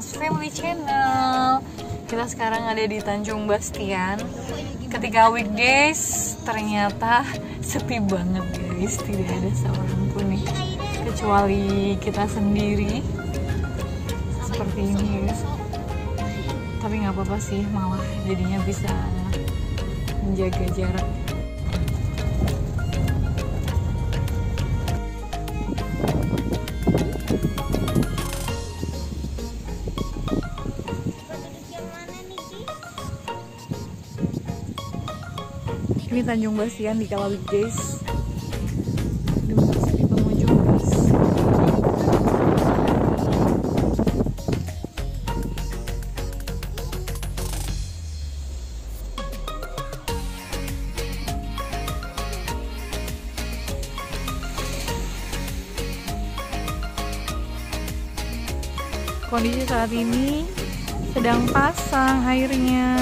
Family Channel. Kita sekarang ada di Tanjung Bastian. Ketika weekdays ternyata sepi banget guys. Tidak ada seorang pun nih. Kecuali kita sendiri. Seperti ini guys. Tapi nggak apa-apa sih malah jadinya bisa menjaga jarak Ini Tanjung Bastian di kala weekdays. Aduh, sepi pengunjung guys. Kondisi saat ini sedang pasang airnya.